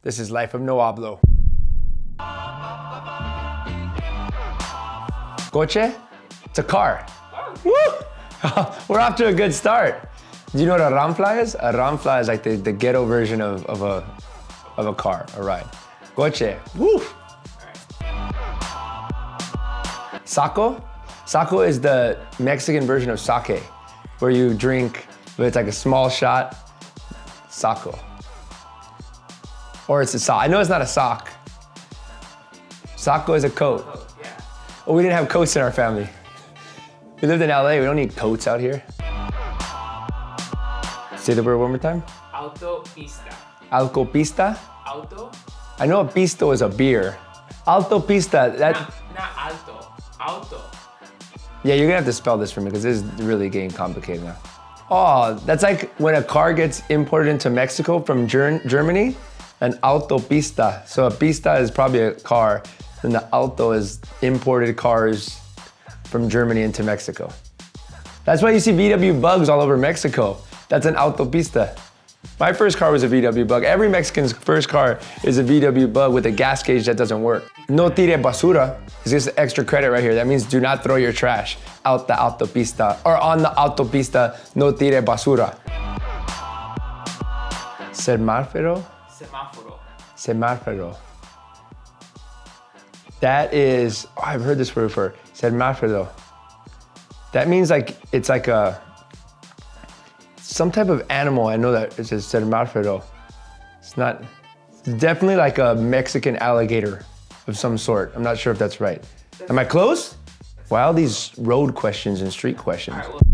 This is Life of No Hablo. Coche? It's a car. Woo! We're off to a good start. Do you know what a ranfla is? A ranfla is like the, the ghetto version of, of, a, of a car, a ride. Coche. Woo! Saco? Saco is the Mexican version of sake, where you drink, but it's like a small shot. Saco. Or it's a sock. I know it's not a sock. Saco is a coat. Oh, we didn't have coats in our family. We lived in LA, we don't need coats out here. Say the word one more time. Autopista. Alcopista. Auto. I know a pisto is a beer. Altopista, that, Not, not alto. Auto. yeah, you're gonna have to spell this for me because this is really getting complicated now. Oh, that's like when a car gets imported into Mexico from Ger- Germany, an autopista. So a pista is probably a car, and the auto is imported cars from Germany into Mexico. That's why you see VW bugs all over Mexico. That's an autopista. My first car was a VW bug. Every Mexican's first car is a VW bug with a gas gauge that doesn't work. No tire basura is just extra credit right here. That means do not throw your trash out the autopista or on the autopista. No tire basura. Semáforo? Semáforo. Semáforo. That is, oh, I've heard this word before. Semáforo. That means like, it's like a, some type of animal. I know that it says semáforo. It's not, it's definitely like a Mexican alligator of some sort. I'm not sure if that's right. Am I close? Why all these road questions and street questions. All right, well,